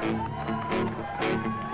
Música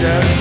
Yeah.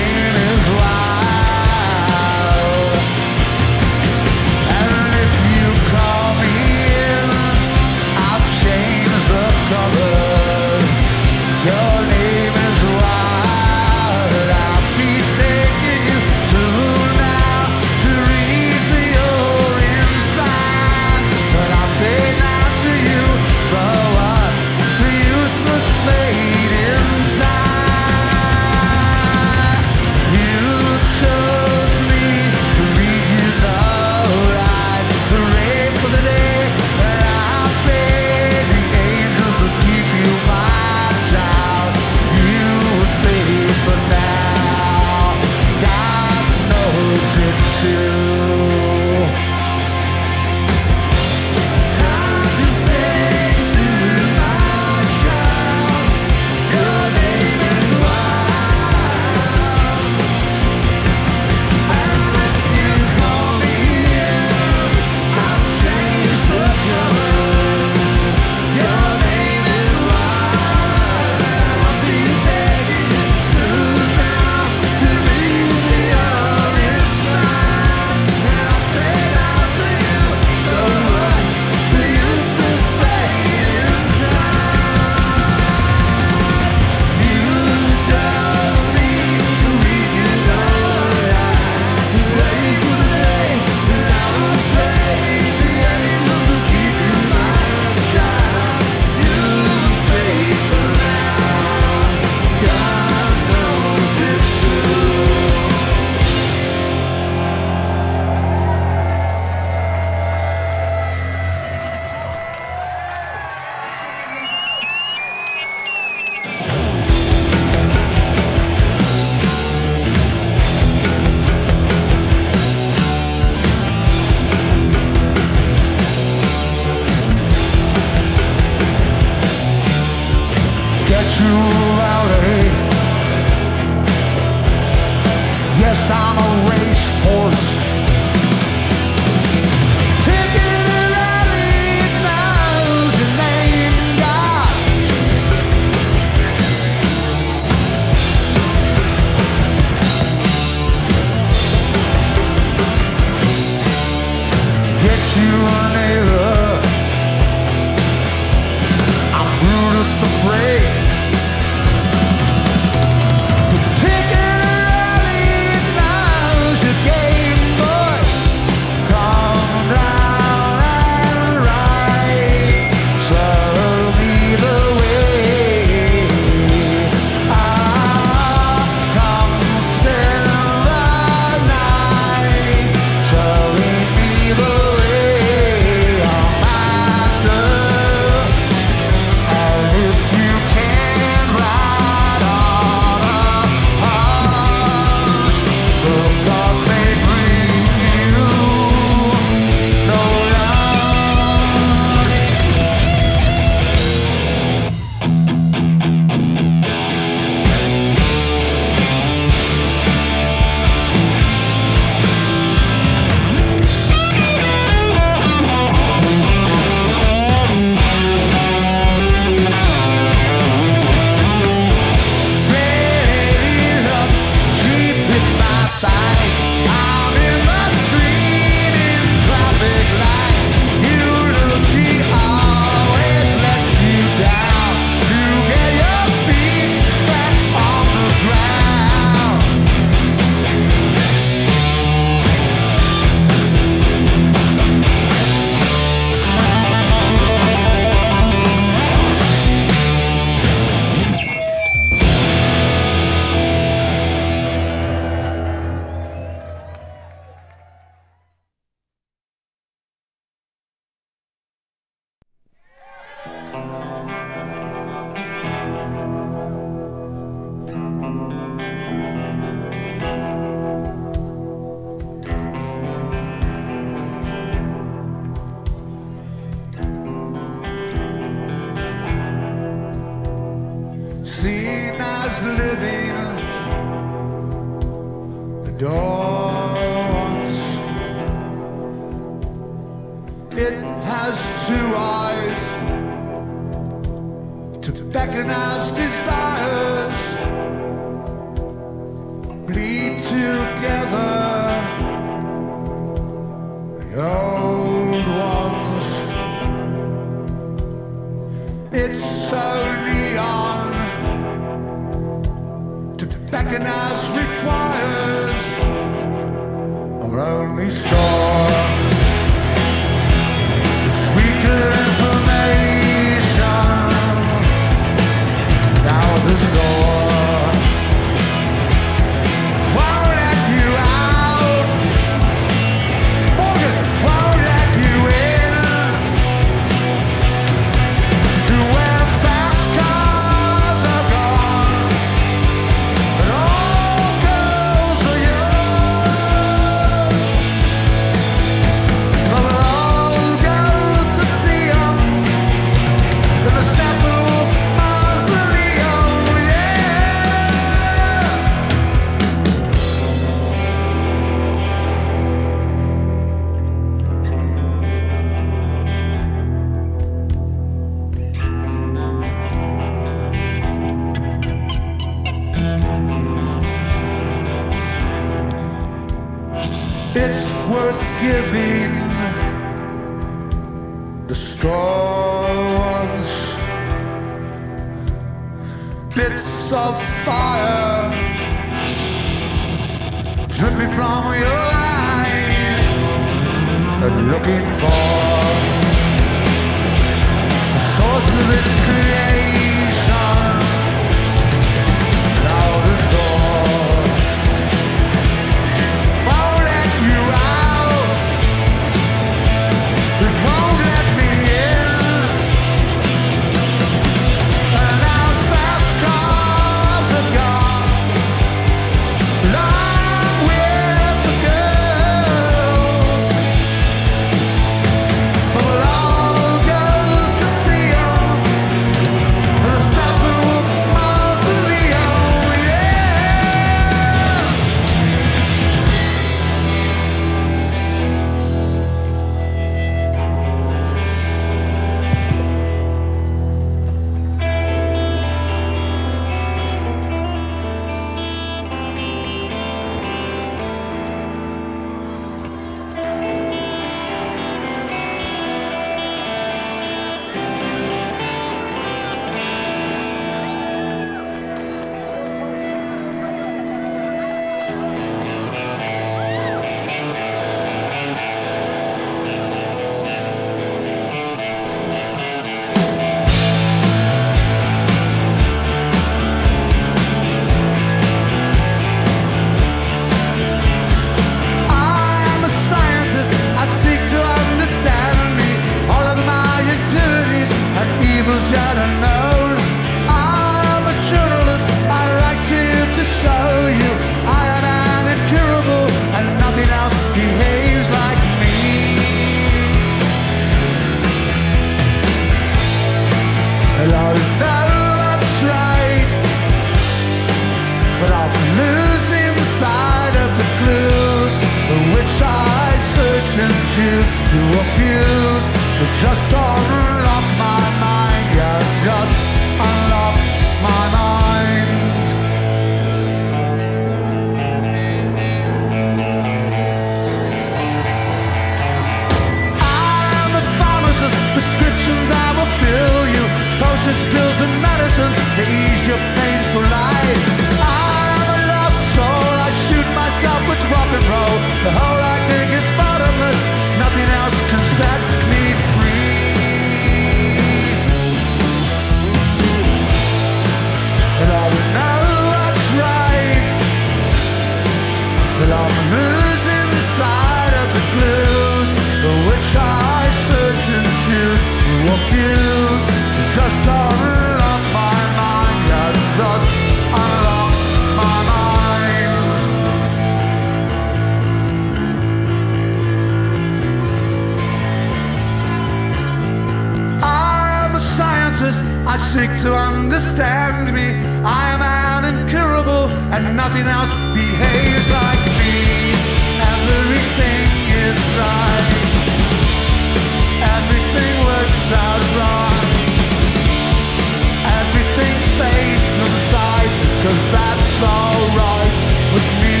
cause that's alright with me.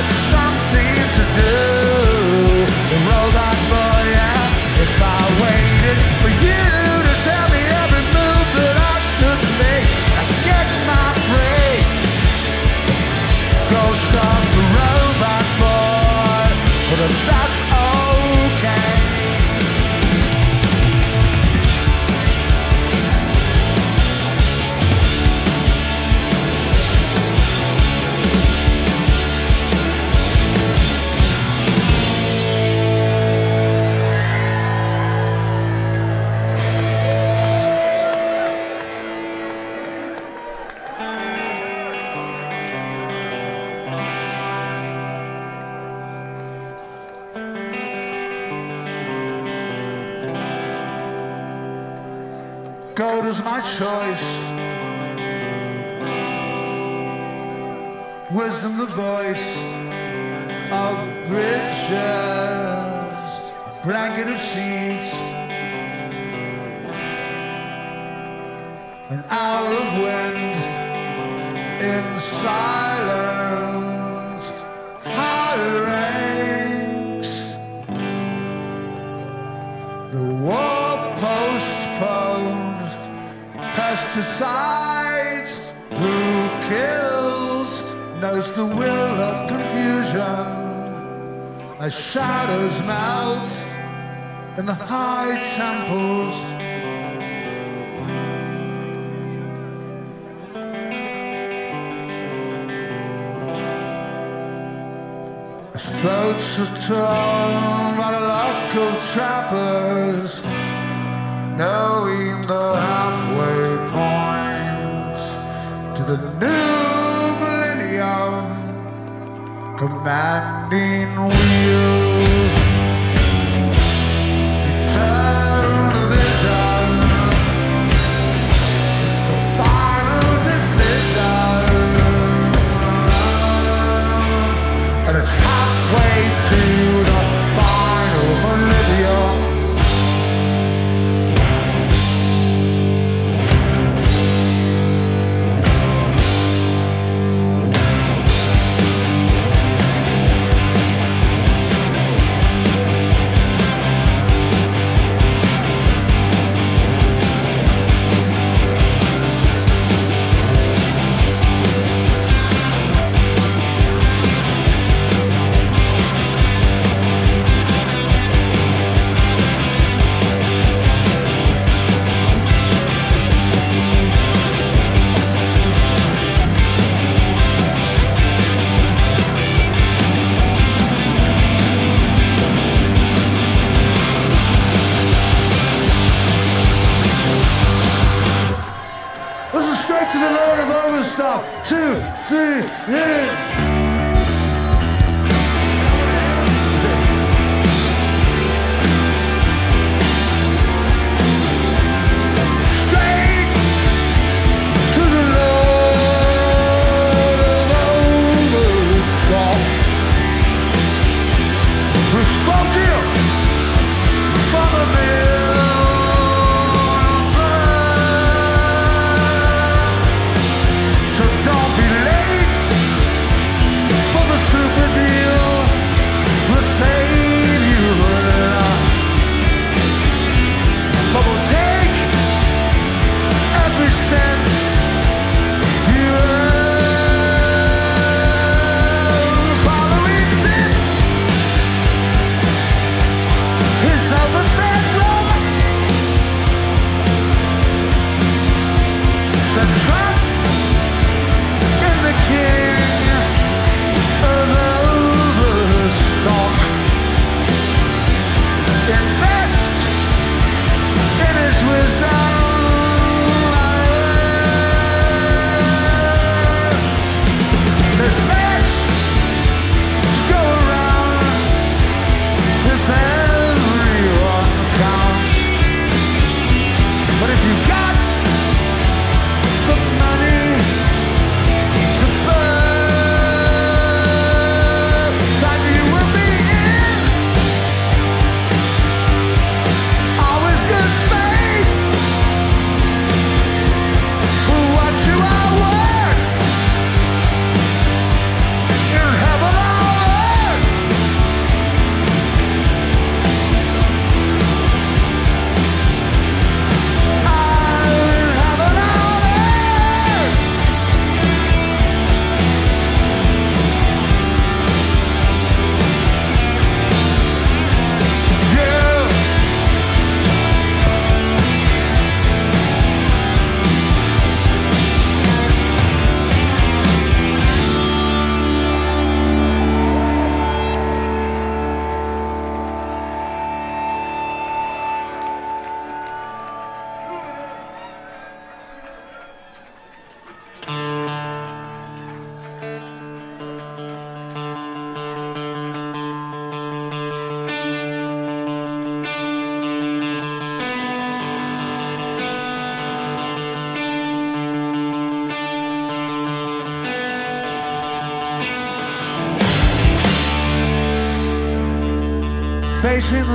that gold is my choice. Wisdom, the voice of bridges, blanket of seeds, an hour of wind in silence. decides who kills knows the will of confusion as shadows melt in the high temples. Floats are torn by the luck of trappers, knowing the abandoned wheels.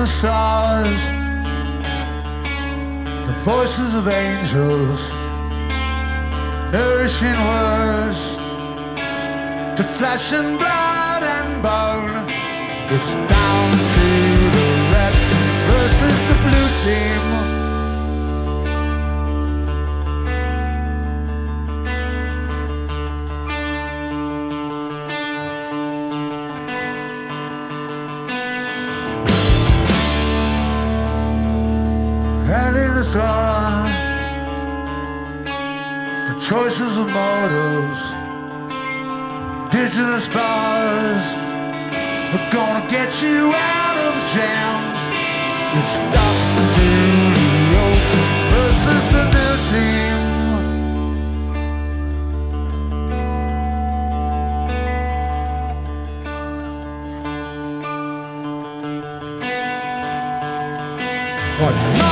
the stars, the voices of angels, nourishing words to flesh and blood and bone. It's down to the red versus the blue team. star. The choices of motives, indigenous bars are gonna get you out of jams. It's Dr. Zero versus the new team. What?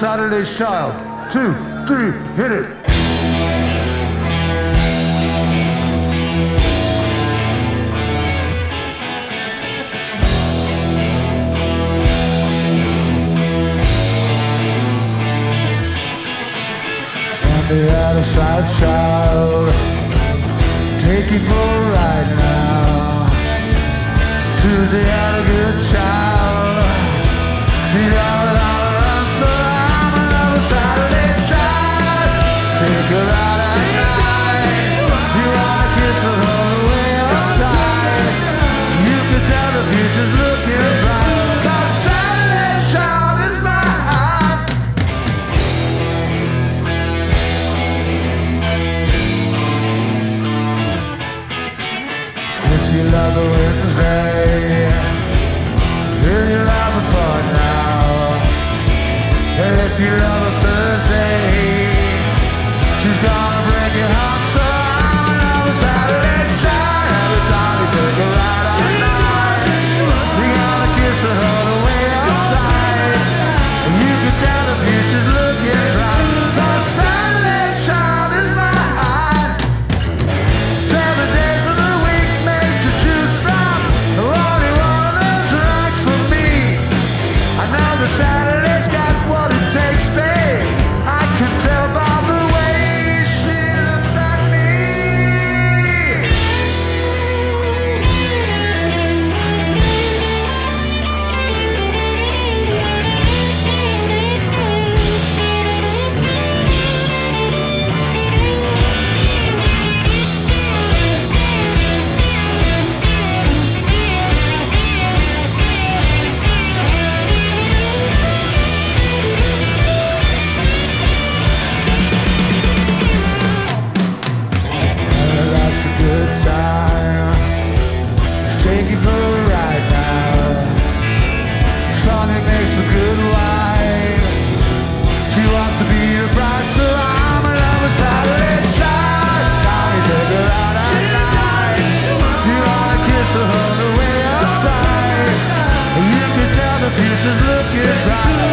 Saturday's Child. Two, three, hit it. The other side child Take you for a ride now Tuesday the other good child Be down if you're the future's looking bright.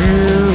Graduation.